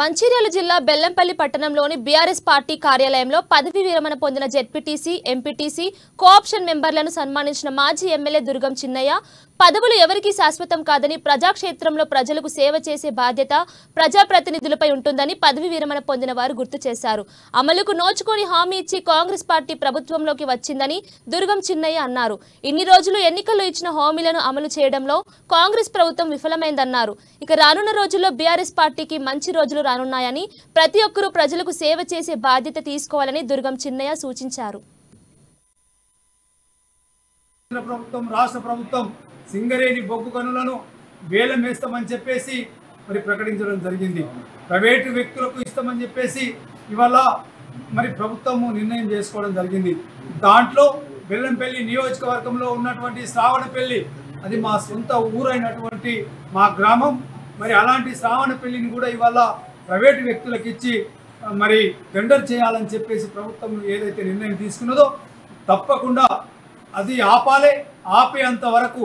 మంచిర్యాల జిల్లా బెల్లంపల్లి పట్టణంలోని BRS party కార్యాలయంలో పదవి విరమణ పొందిన జెడ్పీటీసీ ఎంపీటీసీ కోఆప్షన్ మెంబర్లను సన్మానించిన మాజీ ఎమ్మెల్యే దుర్గం చిన్నయ్య పదవులు ఎవరికీ శాశ్వతం కాదని ప్రజాక్షేత్రంలో ప్రజలకు సేవ చేసే బాధ్యత ప్రజాప్రతినిధులపై ఉంటుందని పదవి విరమణ పొందిన వారు గుర్తు చేశారు. అమలుకు నోచుకొని హామీ ఇచ్చి కాంగ్రెస్ పార్టీ ప్రభుత్వంలోకి వచ్చిందని దుర్గం చిన్నయ్య అన్నారు. ఇన్ని రోజులు ఎన్నికల్లో ఇచ్చిన హామీలను అమలు చేయడంలో కాంగ్రెస్ ప్రభుత్వం విఫలమైందన్నారు. ఇక రానున్న రోజుల్లో బీఆర్ఎస్ పార్టీకి మంచి రోజులు రానున్నాయని ప్రతి ఒక్కరూ ప్రజలకు సేవ చేసే బాధ్యత తీసుకోవాలని దుర్గం చిన్నయ్య సూచించారు. కేంద్ర ప్రభుత్వం రాష్ట్ర ప్రభుత్వం సింగరేణి బొగ్గు గనులను వేలం వేస్తామని చెప్పేసి మరి ప్రకటించడం జరిగింది. ప్రైవేటు వ్యక్తులకు ఇస్తామని చెప్పేసి ఇవాళ మరి ప్రభుత్వము నిర్ణయం చేసుకోవడం జరిగింది. దాంట్లో బెల్లంపల్లి నియోజకవర్గంలో ఉన్నటువంటి శ్రావణపల్లి అది మా సొంత ఊరైనటువంటి మా గ్రామం. మరి అలాంటి శ్రావణపల్లిని కూడా ఇవాళ ప్రైవేటు వ్యక్తులకు ఇచ్చి మరి టెండర్ చేయాలని చెప్పేసి ప్రభుత్వం ఏదైతే నిర్ణయం తీసుకున్నదో తప్పకుండా అది ఆపాలే ఆపేంత వరకు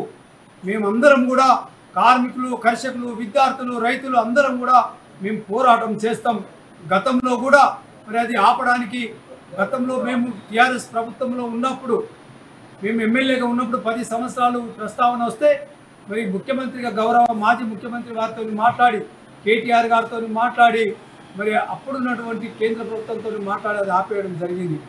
మేమందరం కూడా కార్మికులు కర్షకులు విద్యార్థులు రైతులు అందరం కూడా మేము పోరాటం చేస్తాం. గతంలో కూడా మరి అది ఆపడానికి గతంలో మేము టీఆర్ఎస్ ప్రభుత్వంలో ఉన్నప్పుడు మేము ఎమ్మెల్యేగా ఉన్నప్పుడు పది సంవత్సరాలు ప్రస్తావన వస్తే మరి ముఖ్యమంత్రిగా గౌరవ మాజీ ముఖ్యమంత్రి వారితో మాట్లాడి కేటీఆర్ గారితో మాట్లాడి మరి అప్పుడున్నటువంటి కేంద్ర ప్రభుత్వంతో మాట్లాడేది ఆపేయడం జరిగింది.